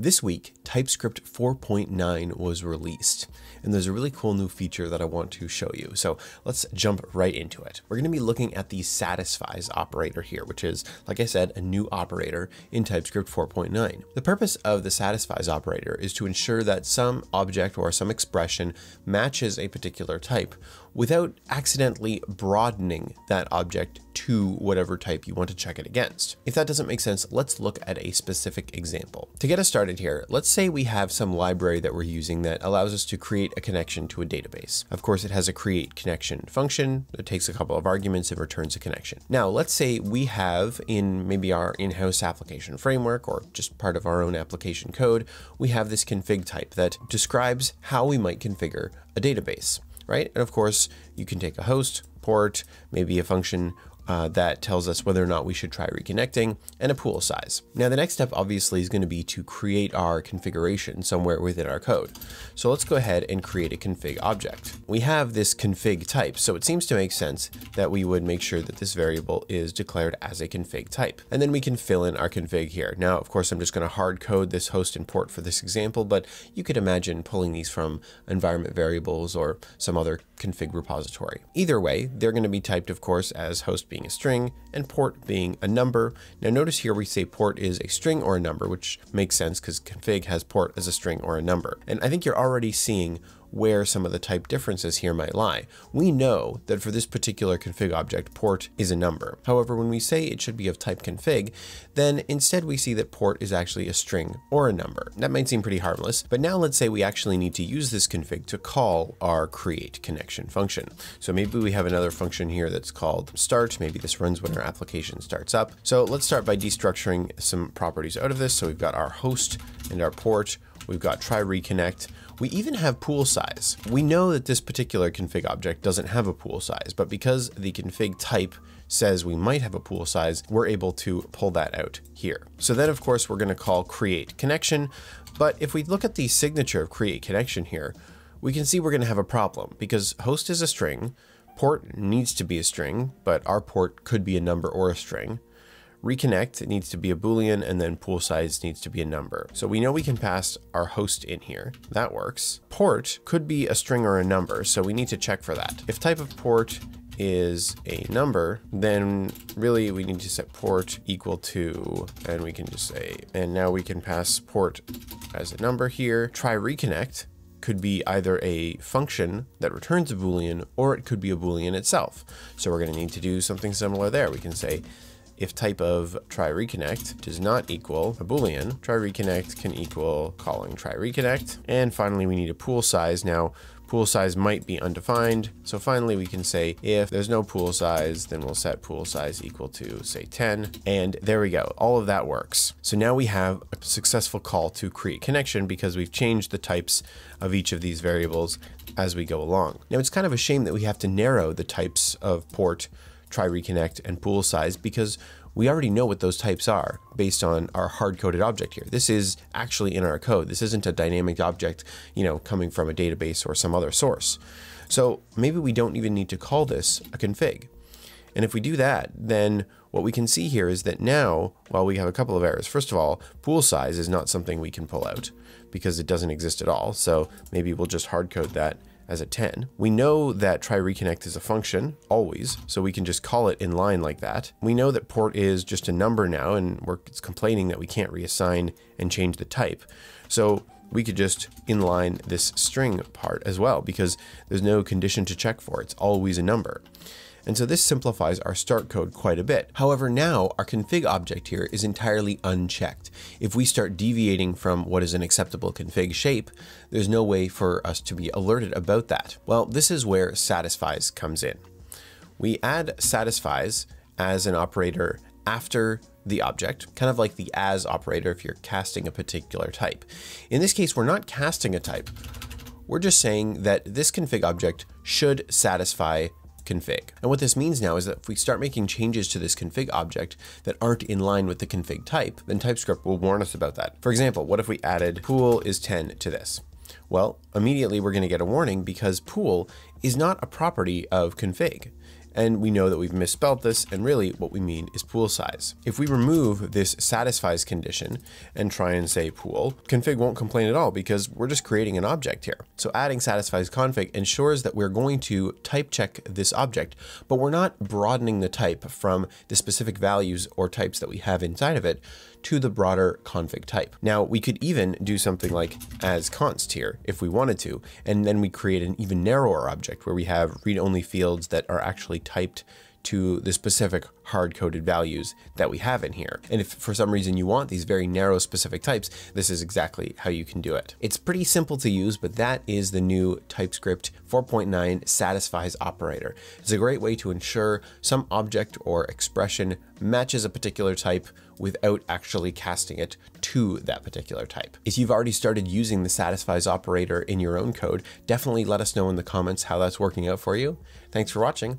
This week, TypeScript 4.9 was released, and there's a really cool new feature that I want to show you. So let's jump right into it. We're going to be looking at the satisfies operator here, which is, like I said, a new operator in TypeScript 4.9. The purpose of the satisfies operator is to ensure that some object or some expression matches a particular type without accidentally broadening that object to whatever type you want to check it against. If that doesn't make sense, let's look at a specific example. To get us started here, let's say we have some library that we're using that allows us to create a connection to a database. Of course, it has a create connection function that takes a couple of arguments and returns a connection. Now, let's say we have in maybe our in-house application framework or just part of our own application code, we have this config type that describes how we might configure a database right? And of course, you can take a host, port, maybe a function uh, that tells us whether or not we should try reconnecting, and a pool size. Now the next step obviously is going to be to create our configuration somewhere within our code. So let's go ahead and create a config object. We have this config type, so it seems to make sense that we would make sure that this variable is declared as a config type. And then we can fill in our config here. Now, of course, I'm just going to hard code this host and port for this example, but you could imagine pulling these from environment variables or some other config repository. Either way, they're going to be typed, of course, as host being a string and port being a number. Now notice here we say port is a string or a number, which makes sense because config has port as a string or a number. And I think you're already seeing where some of the type differences here might lie. We know that for this particular config object, port is a number. However, when we say it should be of type config, then instead we see that port is actually a string or a number. That might seem pretty harmless, but now let's say we actually need to use this config to call our create connection function. So maybe we have another function here that's called start. Maybe this runs when our application starts up. So let's start by destructuring some properties out of this. So we've got our host and our port. We've got try reconnect. We even have pool size. We know that this particular config object doesn't have a pool size, but because the config type says we might have a pool size, we're able to pull that out here. So then of course we're gonna call create connection, but if we look at the signature of create connection here, we can see we're gonna have a problem because host is a string, port needs to be a string, but our port could be a number or a string. Reconnect needs to be a boolean and then pool size needs to be a number. So we know we can pass our host in here. That works. Port could be a string or a number, so we need to check for that. If type of port is a number, then really we need to set port equal to, and we can just say, and now we can pass port as a number here. Try reconnect could be either a function that returns a boolean or it could be a boolean itself. So we're going to need to do something similar there. We can say if type of try reconnect does not equal a boolean, try reconnect can equal calling try reconnect. And finally, we need a pool size. Now, pool size might be undefined. So finally we can say if there's no pool size, then we'll set pool size equal to say 10. And there we go. All of that works. So now we have a successful call to create connection because we've changed the types of each of these variables as we go along. Now it's kind of a shame that we have to narrow the types of port try reconnect, and pool size because we already know what those types are based on our hard-coded object here. This is actually in our code. This isn't a dynamic object, you know, coming from a database or some other source. So maybe we don't even need to call this a config. And if we do that, then what we can see here is that now, while we have a couple of errors, first of all, pool size is not something we can pull out because it doesn't exist at all. So maybe we'll just hard code that as a 10. We know that try reconnect is a function always, so we can just call it in line like that. We know that port is just a number now and we're complaining that we can't reassign and change the type. So we could just inline this string part as well because there's no condition to check for. It's always a number. And so this simplifies our start code quite a bit. However, now our config object here is entirely unchecked. If we start deviating from what is an acceptable config shape, there's no way for us to be alerted about that. Well, this is where satisfies comes in. We add satisfies as an operator after the object, kind of like the as operator if you're casting a particular type. In this case, we're not casting a type. We're just saying that this config object should satisfy config. And what this means now is that if we start making changes to this config object that aren't in line with the config type, then TypeScript will warn us about that. For example, what if we added pool is 10 to this? Well, immediately we're going to get a warning because pool is not a property of config. And we know that we've misspelled this, and really what we mean is pool size. If we remove this satisfies condition and try and say pool, config won't complain at all because we're just creating an object here. So adding satisfies config ensures that we're going to type check this object, but we're not broadening the type from the specific values or types that we have inside of it to the broader config type. Now we could even do something like as const here if we wanted to, and then we create an even narrower object where we have read-only fields that are actually typed to the specific hard-coded values that we have in here. And if for some reason you want these very narrow specific types, this is exactly how you can do it. It's pretty simple to use, but that is the new TypeScript 4.9 satisfies operator. It's a great way to ensure some object or expression matches a particular type without actually casting it to that particular type. If you've already started using the satisfies operator in your own code, definitely let us know in the comments how that's working out for you. Thanks for watching,